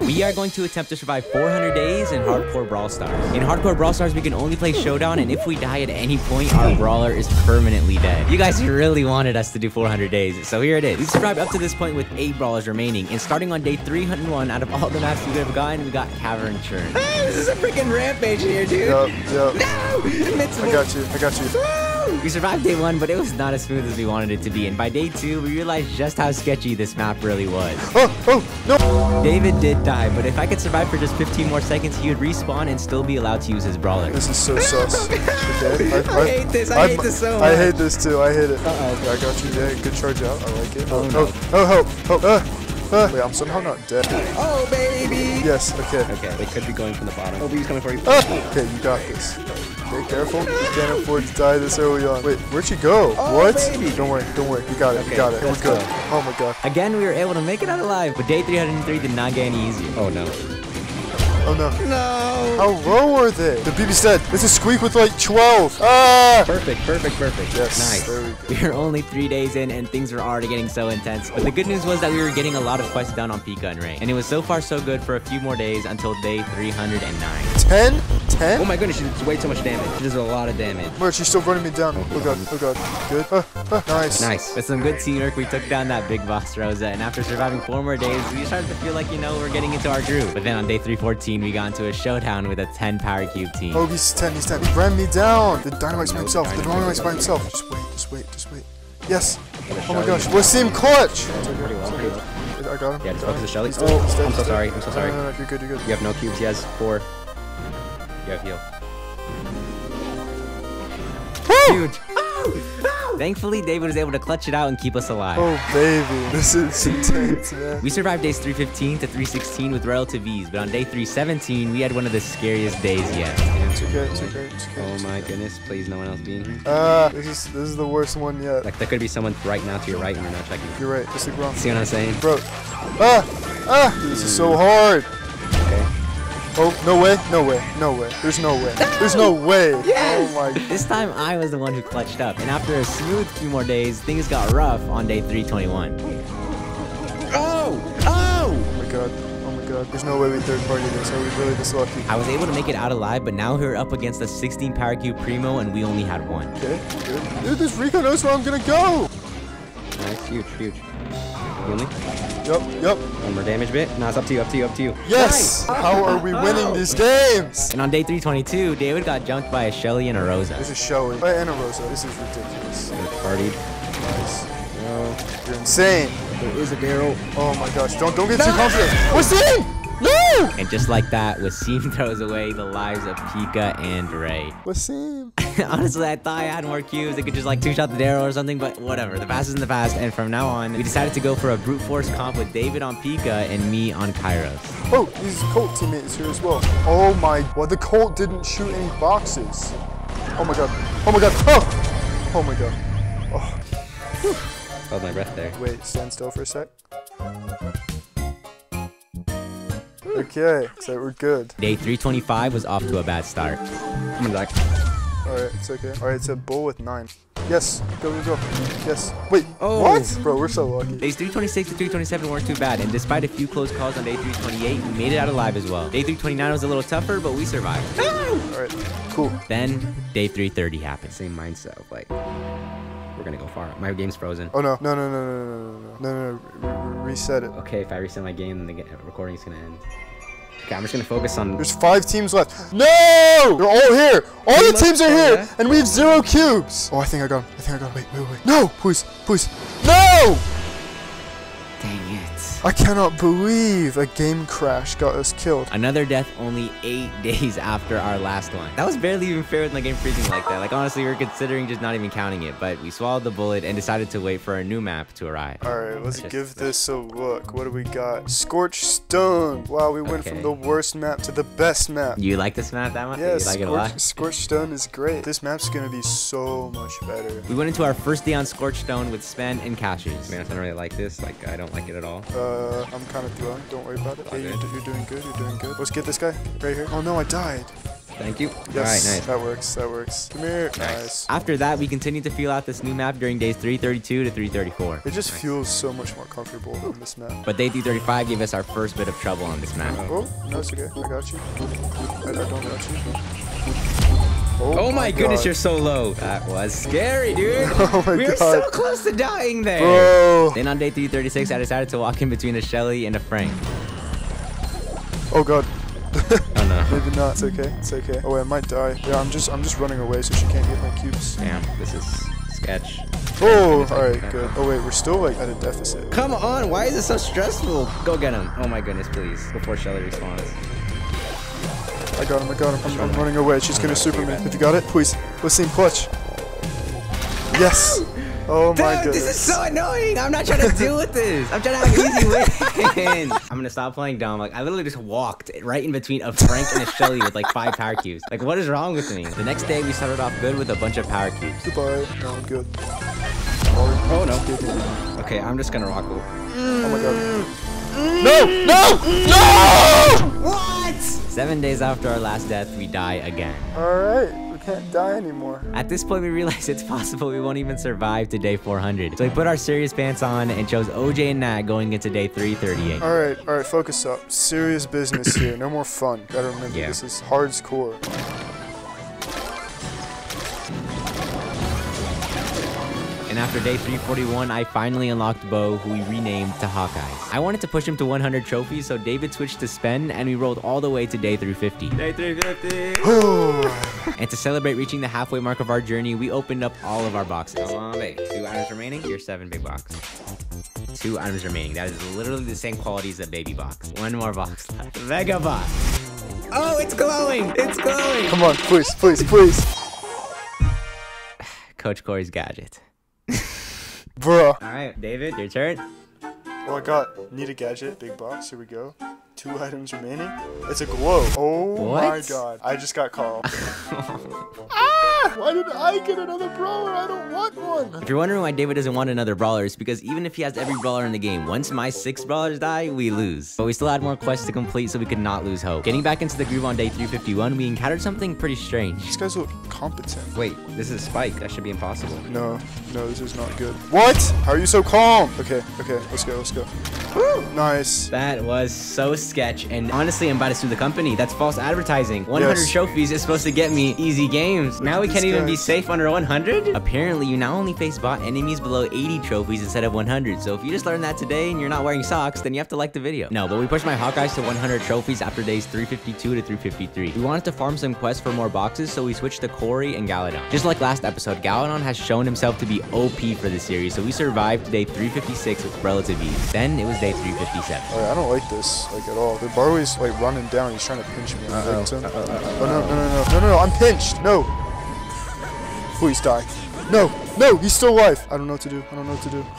We are going to attempt to survive 400 days in Hardcore Brawl Stars. In Hardcore Brawl Stars, we can only play Showdown, and if we die at any point, our brawler is permanently dead. You guys really wanted us to do 400 days, so here it is. We've survived up to this point with 8 brawlers remaining, and starting on day 301, out of all the maps we could have gotten, we got Cavern Churn. this is a freaking rampage here, dude! Yup, yup. No! I got you. I got you. Ah! We survived day one, but it was not as smooth as we wanted it to be. And by day two, we realized just how sketchy this map really was. Oh, oh, no. David did die, but if I could survive for just 15 more seconds, he would respawn and still be allowed to use his brawler. This is so sus. Okay. I hate this. I hate this so much. I hate this too. I hate it. Uh-oh. I got you. Yeah, good charge out. I like it. Oh, Oh, no. oh, oh, help. Help. Uh, uh. Wait, I'm somehow not dead. Oh, baby! Yes, okay. Okay, they could be going from the bottom. Oh, he's coming for you. Ah, okay, you got this. Okay, careful. You can't afford to die this early on. Wait, where'd she go? Oh, what? baby. Don't worry, don't worry. You got it. Okay, you got it. We're let's good. go. Oh my god. Again, we were able to make it out alive, but day 303 did not get any easier. Oh no. Oh no. No! How low are they? The BB said, It's a squeak with like 12. Ah! Perfect, perfect, perfect. Yes. Nice. There we go. We were only three days in and things were already getting so intense. But the good news was that we were getting a lot of quests done on Pika and Rey. And it was so far so good for a few more days until day 309. 10? 10? Oh my goodness, she does way too much damage. She does a lot of damage. Where she's still running me down. Oh god, oh god. Good. Ah, ah, nice. Nice. With some good teamwork, we took down that big boss Rosa, and after surviving four more days, we started to feel like, you know, we're getting into our groove. But then on day 314, we got into a showdown with a 10 power cube team. Oh, he's 10, he's 10. He ran me down. The dynamite's by himself. The dynamite's by himself. Just wait, just wait, just wait. Yes. Oh my gosh. Waseem clutch. Pretty well, pretty well. I got him. Yeah, just focus the Shelly. Oh, dead, I'm he's so dead. sorry. I'm so sorry. No, no, no, you're good, you're good. You have no cubes. He has four. You have heal. Huge. Ah! Thankfully, David was able to clutch it out and keep us alive. Oh, baby. This is intense, man. We survived days 315 to 316 with relative ease, but on day 317, we had one of the scariest days yet. It's okay, it's okay, it's okay. Oh my goodness, please no one else be in here. Ah, this is this is the worst one yet. Like there could be someone right now to your right and you're not checking. You're right. Just like wrong. See what I'm saying? Bro. Ah! Ah! This is so hard. Okay. Oh, no way, no way, no way. There's no way. There's no way. Yes! Oh my. This time, I was the one who clutched up, and after a smooth few more days, things got rough on day 321. Oh! Oh! Oh my god. Oh my god. There's no way we third party this. Are we really this lucky? I was able to make it out alive, but now we're up against a 16 power cube primo, and we only had one. Okay, good. Dude, this Rico knows where I'm gonna go. Nice, huge, huge. Heal me. Yup, yup. One more damage bit. No, it's up to you, up to you, up to you. Yes! How are we winning these oh. games? And on day 322, David got jumped by a Shelly and a Rosa. This is Shelly Oh, and a Rosa. This is ridiculous. Good partied. Nice. No. You're insane. There is a Daryl. Oh my gosh. Don't don't get too confident. What's in? No! And just like that, Waseem throws away the lives of Pika and Rey. What's in? Honestly, I thought I had more cubes. I could just like two-shot the Daryl or something, but whatever. The past is in the past, and from now on, we decided to go for a brute force comp with David on Pika and me on Kairos. Oh, his Colt teammate is here as well. Oh my. Well, the Colt didn't shoot any boxes. Oh my god. Oh my god. Oh! Oh my god. Oh. Held my breath there. Wait, stand still for a sec. Okay, so we're good. Day 325 was off to a bad start. I'm gonna die. Alright, it's okay. Alright, it's a bull with nine. Yes, go, go, go. Yes. Wait, Oh. what? Bro, we're so lucky. Days 326 to 327 weren't too bad, and despite a few close calls on day 328, we made it out alive as well. Day 329 was a little tougher, but we survived. Alright, cool. Then, day 330 happened. Same mindset of like, we're gonna go far. My game's frozen. Oh no, no, no, no, no, no, no, no, no, no, re- re- reset it. Okay, if I reset my game, then the ga- recording's gonna end. Okay, I'm just gonna focus on. There's five teams left. No! They're all here! All the teams are here! yeah. And we have zero cubes! Oh, I think I got him. I think I got him. Wait, wait, wait. No! Please, please. No! I cannot believe a game crash got us killed. Another death only eight days after our last one. That was barely even fair with my game freezing like that. Like, honestly, we were considering just not even counting it, but we swallowed the bullet and decided to wait for a new map to arrive. Alright, let's Just- give this a look. What do we got? Scorched Stone. Wow, we went from the worst map to the best map. You like this map that much? Yeah, you like it a lot? Scorched, Stone is great. This map's gonna be so much better. We went into our first day on Scorched Stone with Sven and Cassius. Man, I don't really like this. Like, I don't like it at all. Uh, Uh, I'm kind of thrown. Don't worry about it. Hey, Okay. you're, you're doing good. You're doing good. Let's get this guy right here. Oh no, I died. Thank you. Yes, All right, nice. that works. That works. Come here. Nice. After that, we continued to feel out this new map during days 332 to 334. It just feels so much more comfortable on this map. But day 335 gave us our first bit of trouble on this map. Oh, no, it's okay. I got you. I, I don't got you. Oh, oh my goodness, you're so low. That was scary, dude. Oh my we were so close to dying there. Bro. Then on day 336, I decided to walk in between a Shelly and a Frank. Oh god. Oh no. Maybe not. It's okay. It's okay. Oh wait, I might die. Yeah, I'm just I'm just running away so she can't get my cubes. Damn, this is sketch. Oh, alright, good. Uh, oh wait, we're still like at a deficit. Come on, why is it so stressful? Go get him. Oh my goodness, please. Before Shelly responds. I got him. I got him. I'm, I'm running away. She's gonna super me. If you got it, please. Let's see him clutch. Yes. Oh my Dude, goodness. this is so annoying. I'm not trying to deal with this. I'm trying to have an easy win. I'm gonna stop playing dumb. Like I literally just walked right in between a Frank and a Shelly with like five power cubes. Like what is wrong with me? The next day we started off good with a bunch of power cubes. Goodbye. No, I'm good. Oh no. Okay, I'm just gonna rock. Oh my god. Mm. No! No! No! What? Seven days after our last death, we die again. Alright, we can't die anymore. At this point, we realize it's possible we won't even survive to day 400. So we put our serious pants on and chose OJ and Nat going into day 338. Alright, alright, focus up. Serious business here. No more fun. Gotta remember, Yeah. this is hardcore. And after day 341, I finally unlocked Bo, who we renamed to Hawkeye. I wanted to push him to 100 trophies, so David switched to Spen, and we rolled all the way to day 350. Day 350! and to celebrate reaching the halfway mark of our journey, we opened up all of our boxes. Come on, babe. Two items remaining. Your seven big box. Two items remaining. That is literally the same quality as a baby box. One more box left. Vega box. Oh, it's glowing! It's glowing! Come on, please, please, please. Coach Corey's gadget. Bruh. All right, David, your turn. Oh, I got need a gadget, big box. Here we go. Two items remaining. It's a glow. Oh my god. I just got called. Ah! Why did I get another brawler? I don't want one. If you're wondering why David doesn't want another brawler, it's because even if he has every brawler in the game, once my six brawlers die, we lose. But we still had more quests to complete, so we could not lose hope. Getting back into the groove on day 351, we encountered something pretty strange. These guys look competent. Wait, this is a Spike. That should be impossible. No, no, this is not good. What? How are you so calm? Okay, okay, let's go, let's go. Woo! Nice. That was so sketch, and honestly, I'm about to sue the company. That's false advertising. 100 Yes. trophies is supposed to get me easy games. Now we can't these even be safe under 100? Apparently, you now only face bot enemies below 80 trophies instead of 100. So if you just learned that today and you're not wearing socks, then you have to like the video. No, but we pushed my Hawkeyes to 100 trophies after days 352 to 353. We wanted to farm some quests for more boxes, so we switched to Corey and Galadon. Just like last episode, Galadon has shown himself to be OP for the series, so we survived day 356 with relative ease. Then it was day 357. Alright, I don't like this, like, at all. The Barley's, like, running down. He's trying to pinch me. Uh-oh. Uh-oh, uh-oh, Oh, no, no, no, no. No, no, no, I'm pinched. No. Please die. No, no, he's still alive. I don't know what to do. I don't know what to do.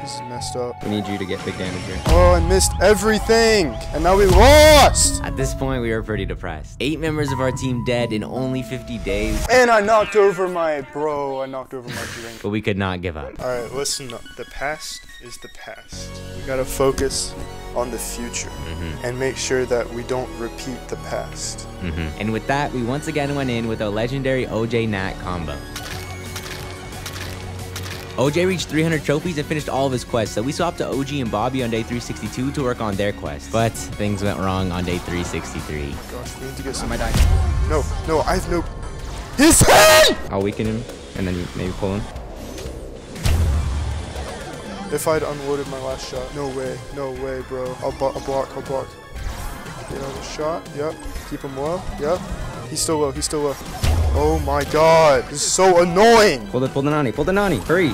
This is messed up. We need you to get big damage here. Oh, I missed everything. And now we lost. At this point, we were pretty depressed. Eight members of our team dead in only 50 days, And I knocked over my bro. I knocked over my drink. but we could not give up. All right, listen up. The past is the past. We gotta focus on the future and make sure that we don't repeat the past. Mhm. And with that, we once again went in with a legendary OJ Nat combo. OJ reached 300 trophies and finished all of his quests, so we swapped to OG and Bobby on day 362 to work on their quests. But things went wrong on day 363. Gosh, we need to get I some. might die. No, no, I have no. His head! I'll weaken him and then maybe pull him. If I'd unloaded my last shot. No way, no way, bro. I'll, bu- I'll block, I'll block. Get another shot. Yep. Keep him low. Yep. He's still low, he's still low. Oh my god. This is so annoying. Pull the pull the nani. Pull the nani. Hurry.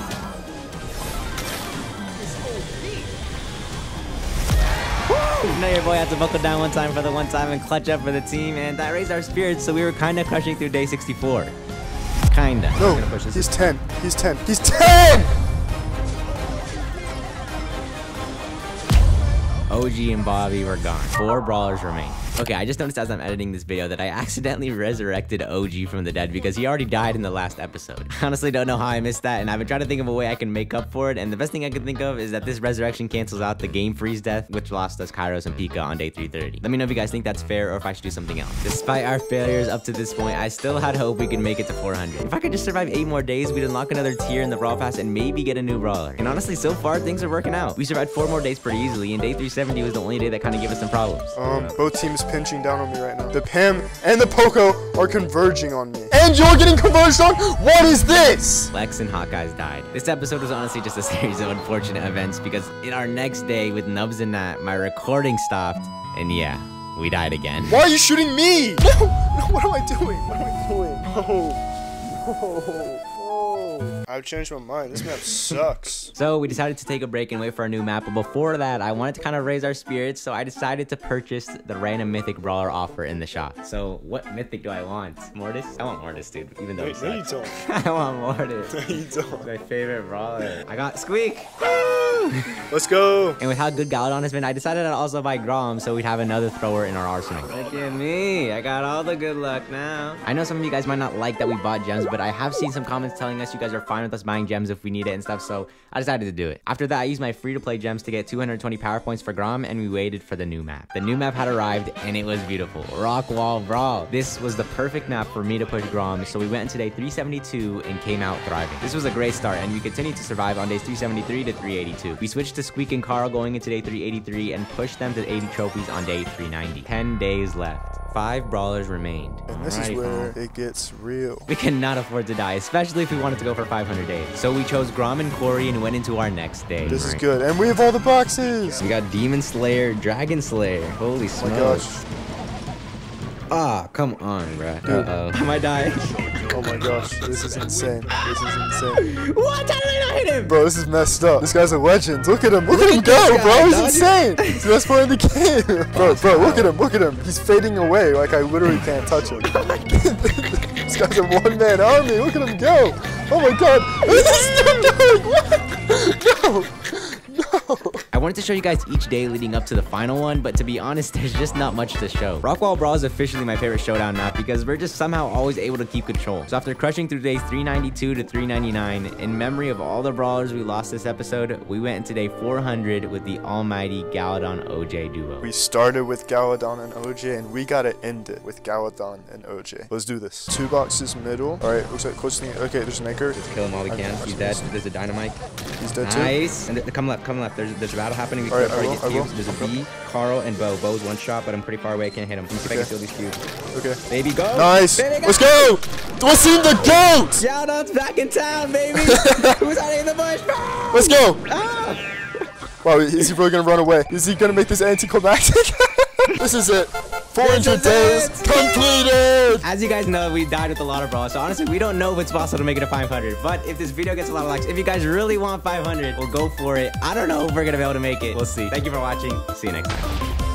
You know your boy had to buckle down one time for the one time and clutch up for the team, and that raised our spirits, so we were kinda crushing through day 64. Kinda. No, gonna push this. he's 10. He's 10. He's 10! OG and Bobby were gone. Four brawlers remain. Okay, I just noticed as I'm editing this video that I accidentally resurrected OG from the dead because he already died in the last episode. I honestly don't know how I missed that, and I've been trying to think of a way I can make up for it, and the best thing I can think of is that this resurrection cancels out the game freeze death, which lost us Kairos and Pika on day 330. Let me know if you guys think that's fair or if I should do something else. Despite our failures up to this point, I still had hope we could make it to 400. If I could just survive 8 more days, we'd unlock another tier in the Brawl Pass and maybe get a new brawler. And honestly, so far, things are working out. We survived 4 more days pretty easily, and day 370 was the only day that kind of gave us some problems. Um, both teams pinching down on me right now. The Pam and the Poco are converging on me. And you're getting converged on? What is this? Lex and Hawkeyes died. This episode was honestly just a series of unfortunate events because in our next day with Nubs and Nat, my recording stopped, and yeah, we died again. Why are you shooting me? No, no, what am I doing? What am I doing? Oh, no, no. I've changed my mind. This map sucks. So we decided to take a break and wait for a new map, but before that, I wanted to kind of raise our spirits, so I decided to purchase the random mythic brawler offer in the shop. So what mythic do I want? Mortis? I want Mortis, dude, even though Wait, he no, you don't. I want Mortis. No, you don't. my favorite brawler. I got Squeak! Let's go. And with how good Galadon has been, I decided I'd also buy Grom so we'd have another thrower in our arsenal. Look at me. I got all the good luck now. I know some of you guys might not like that we bought gems, but I have seen some comments telling us you guys are fine with us buying gems if we need it and stuff, so I decided to do it. After that, I used my free-to-play gems to get 220 power points for Grom, and we waited for the new map. The new map had arrived, and it was beautiful. Rock Wall Brawl. This was the perfect map for me to push Grom, so we went into day 372 and came out thriving. This was a great start, and we continued to survive on days 373 to 382. We switched to Squeak and Carl going into day 383 and pushed them to 80 trophies on day 390. 10 days left. Five brawlers remained. And this is where fam. it gets real. We cannot afford to die, especially if we wanted to go for 500 days. So we chose Grom and Corey and went into our next day. This is good. And we have all the boxes. We got Demon Slayer, Dragon Slayer. Holy Oh my smokes. gosh. Ah, come on, bruh. Uh-oh. I might die. Oh my gosh. This is insane. This is insane. what? How did I not hit him? Bro, this is messed up. This guy's a legend. Look at him. Look, at him go, guy, bro. He's insane. He's the best player in the game. bro, bro, look at him. Look at him. He's fading away. Like I literally can't touch him. this guy's a one-man army. Look at him go. Oh my god. This is still going. What? No. Wanted to show you guys each day leading up to the final one, but to be honest, there's just not much to show. Rockwall Brawl is officially my favorite showdown map because we're just somehow always able to keep control. So after crushing through days 392 to 399, in memory of all the brawlers we lost this episode, we went into day 400 with the almighty Galadon OJ duo. We started with Galadon and OJ, and we gotta end it with Galadon and OJ. Let's do this. Two boxes middle. All right, looks like close to the. Okay, there's an anchor. Just kill him all we can. He's dead. There's a dynamite. He's dead too. Nice. And th- come left, come left. There's there's a battle happening. We Alright, can I try will, to get will. cubes. There's a B, Carl, and Bo. Bo's one shot, but I'm pretty far away. I can't hit him. Let me see if I can Okay. steal these cubes. Okay. Baby, go. Nice. Baby, go. Let's go. Let's see the goat. Galadon's back in town, baby! Who's hiding in the bush? Let's go. Ah! Wow, is he really gonna run away? Is he gonna make this anticlimactic? this is it. 400 days completed. As you guys know, we died with a lot of brawls, so honestly, we don't know if it's possible to make it to 500. But if this video gets a lot of likes, if you guys really want 500, we'll go for it. I don't know if we're gonna be able to make it. We'll see. Thank you for watching. See you next time.